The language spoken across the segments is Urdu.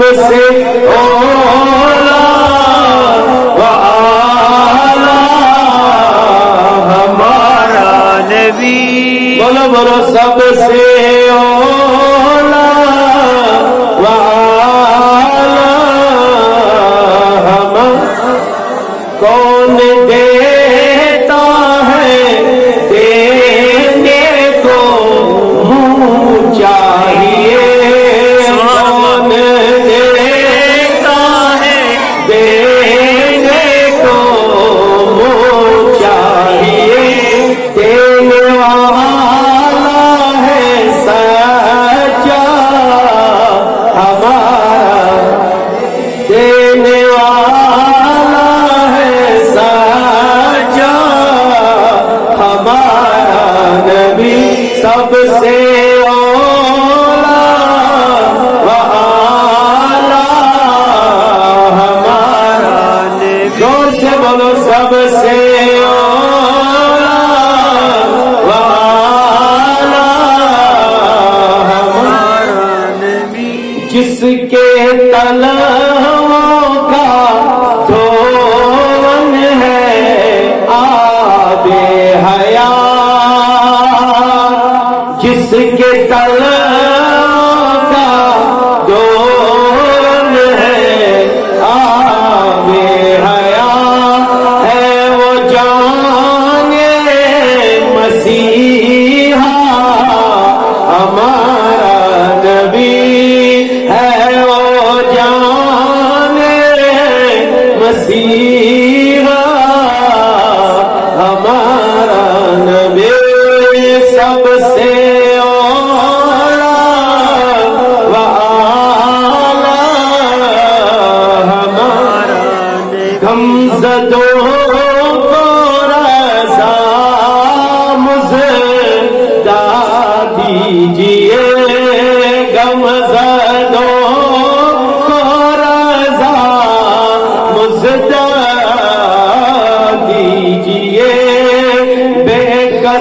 سے اولا ہمارا نبی بولو بولو سب سے اولا تل کا دھو ہے آدھار جس کے تلن Sim.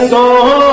So.